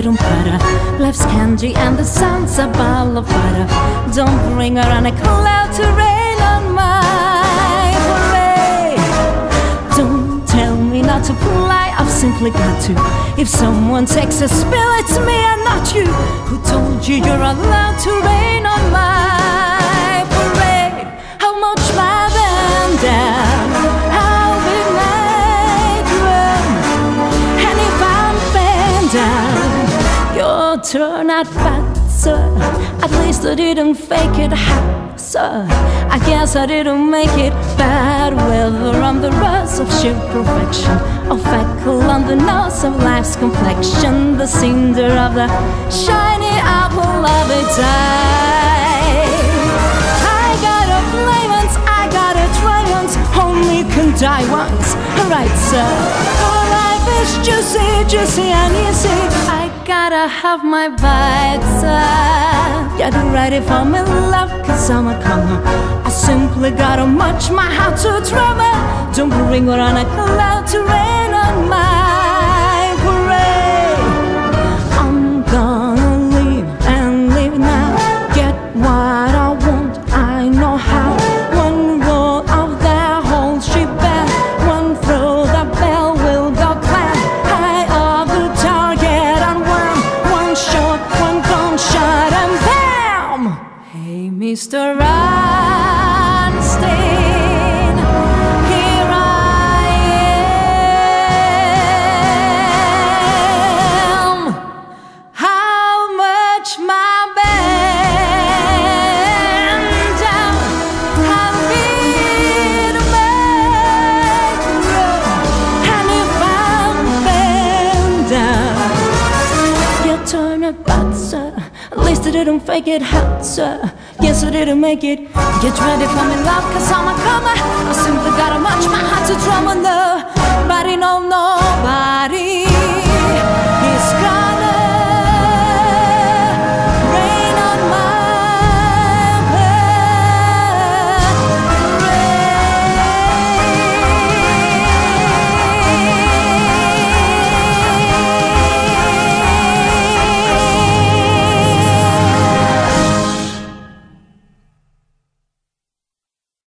on para. Life's candy and the sun's a ball of butter. Don't bring her on a cloud to rain on my parade. Don't tell me not to fly, I've simply got to. If someone takes a spill, it's me and not you. Who told you you're allowed to rain turn out better. At least I didn't fake it, ha, sir. I guess I didn't make it bad weather. I'm the rust of sheer perfection, a freckle on the nose of life's complexion, the cinder of the shiny apple of its eye. I got a play once, I got a try once, only can die once. Right, sir. Oh, life is juicy, juicy and easy. I gotta have my sir. Gotta write it for me, love, cause I'm a comer. I simply gotta match my heart to drama. Don't bring on a cloud Mr. Einstein, here I am. How much my band I'll be the metro And if I'm band down You turn about, sir At least I didn't fake it, hot, sir Guess I didn't make it? Get ready for me, love, cause I'm a comer. I simply gotta match my heart to drum no, nobody